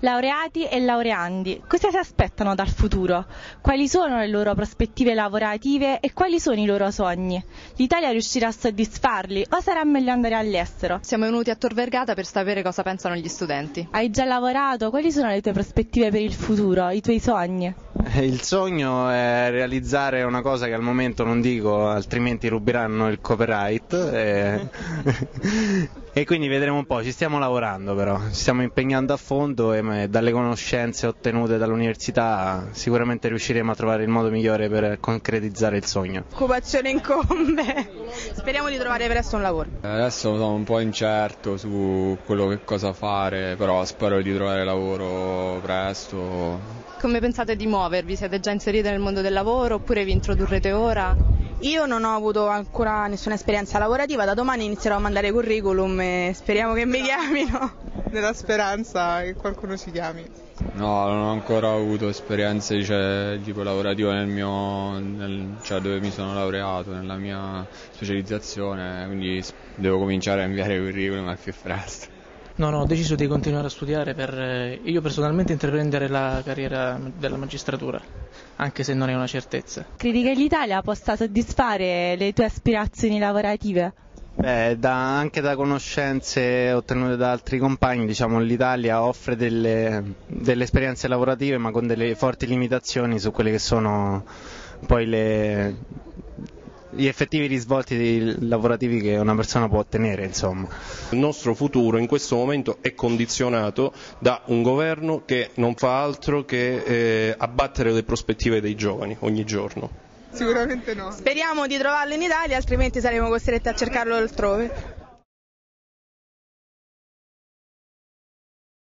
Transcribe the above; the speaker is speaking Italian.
Laureati e laureandi, cosa si aspettano dal futuro? Quali sono le loro prospettive lavorative e quali sono i loro sogni? L'Italia riuscirà a soddisfarli o sarà meglio andare all'estero? Siamo venuti a Tor Vergata per sapere cosa pensano gli studenti. Hai già lavorato? Quali sono le tue prospettive per il futuro, i tuoi sogni? Il sogno è realizzare una cosa che al momento non dico, altrimenti ruberanno il copyright. E... e quindi vedremo un po', ci stiamo lavorando però, ci stiamo impegnando a fondo e dalle conoscenze ottenute dall'università sicuramente riusciremo a trovare il modo migliore per concretizzare il sogno. Occupazione incombe, speriamo di trovare presto un lavoro. Adesso sono un po' incerto su quello che cosa fare, però spero di trovare lavoro presto. Come pensate di muovervi? Siete già inseriti nel mondo del lavoro oppure vi introdurrete ora? Io non ho avuto ancora nessuna esperienza lavorativa, da domani inizierò a mandare curriculum e speriamo che mi chiamino. Nella speranza che qualcuno ci chiami. No, non ho ancora avuto esperienze cioè, tipo lavorative nel mio, nel, cioè dove mi sono laureato, nella mia specializzazione, quindi devo cominciare a inviare curriculum al più presto. No, no, ho deciso di continuare a studiare per eh, io personalmente intraprendere la carriera della magistratura, anche se non è una certezza. Credi che l'Italia possa soddisfare le tue aspirazioni lavorative? Beh, da, anche da conoscenze ottenute da altri compagni, diciamo, l'Italia offre delle, delle esperienze lavorative ma con delle forti limitazioni su quelle che sono poi le, gli effettivi risvolti lavorativi che una persona può ottenere. Insomma. Il nostro futuro in questo momento è condizionato da un governo che non fa altro che eh, abbattere le prospettive dei giovani ogni giorno. Sicuramente no. Speriamo di trovarlo in Italia, altrimenti saremo costretti a cercarlo altrove.